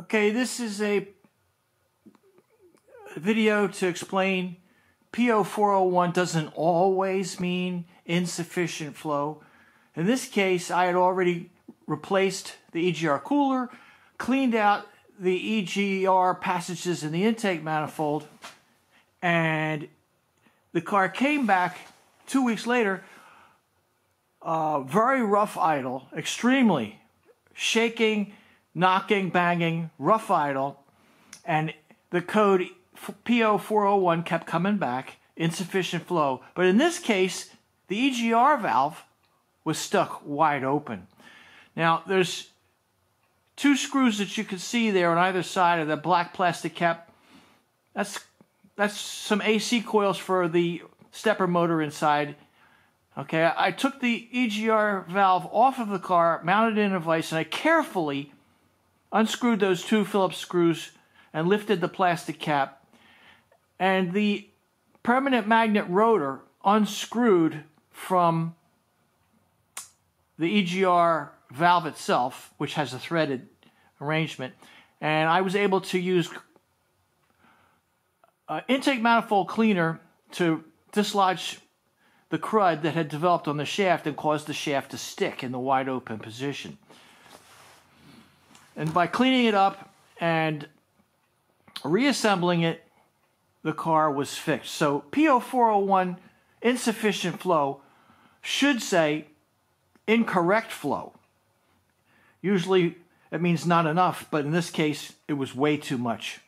Okay, this is a video to explain P0401 doesn't always mean insufficient flow. In this case, I had already replaced the EGR cooler, cleaned out the EGR passages in the intake manifold, and the car came back two weeks later, uh, very rough idle, extremely shaking, knocking, banging, rough idle, and the code P0401 kept coming back, insufficient flow. But in this case, the EGR valve was stuck wide open. Now, there's two screws that you can see there on either side of the black plastic cap. That's that's some AC coils for the stepper motor inside. Okay, I took the EGR valve off of the car, mounted it in a vise, and I carefully unscrewed those two Phillips screws and lifted the plastic cap. And the permanent magnet rotor unscrewed from the EGR valve itself, which has a threaded arrangement. And I was able to use uh, intake manifold cleaner to dislodge the crud that had developed on the shaft and caused the shaft to stick in the wide open position. And by cleaning it up and reassembling it, the car was fixed. So P0401 insufficient flow should say incorrect flow. Usually it means not enough, but in this case, it was way too much.